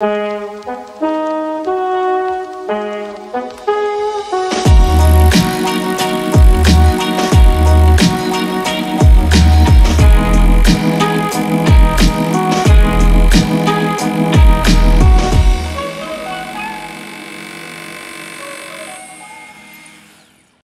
you.